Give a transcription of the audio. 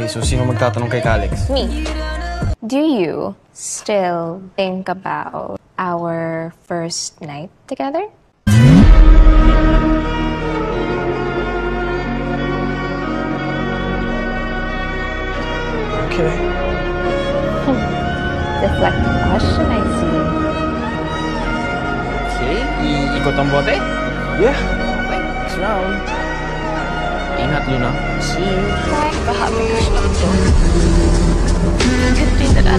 Okay, so sino magtatanong kay Alex? Me. Do you still think about our first night together? Okay. Deflecting question, I see. Okay, iikot ang bote? Yeah. Okay, next round. Ingat, Luna. See you. bahagia și tot. Cât tinde de